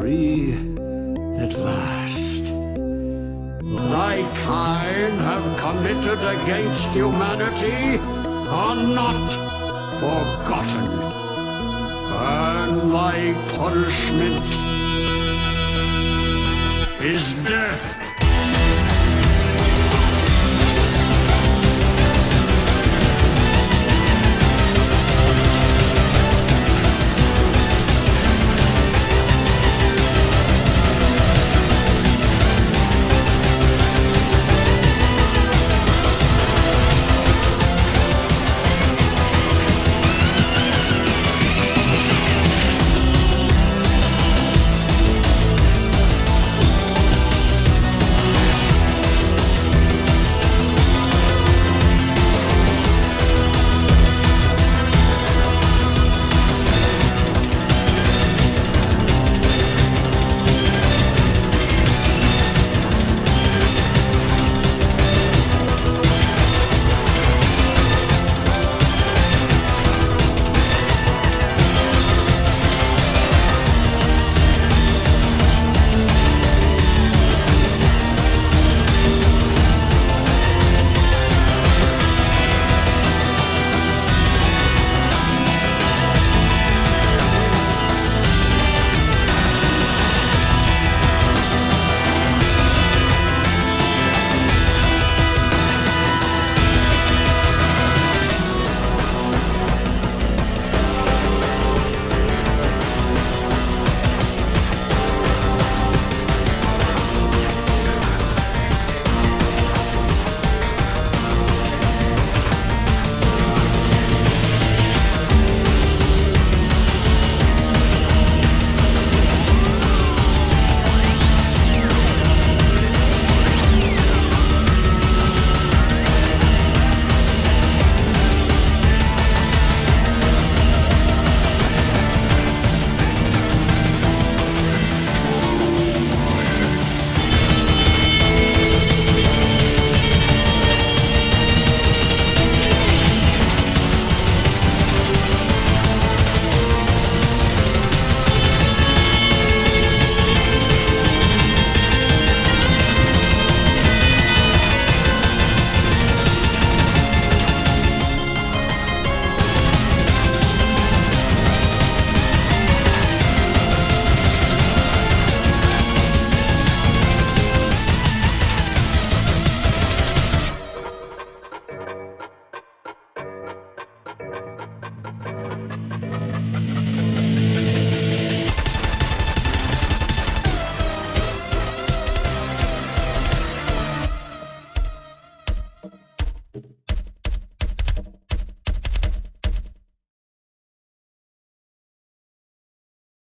free at last. Thy kind have committed against humanity are not forgotten. And thy punishment is death.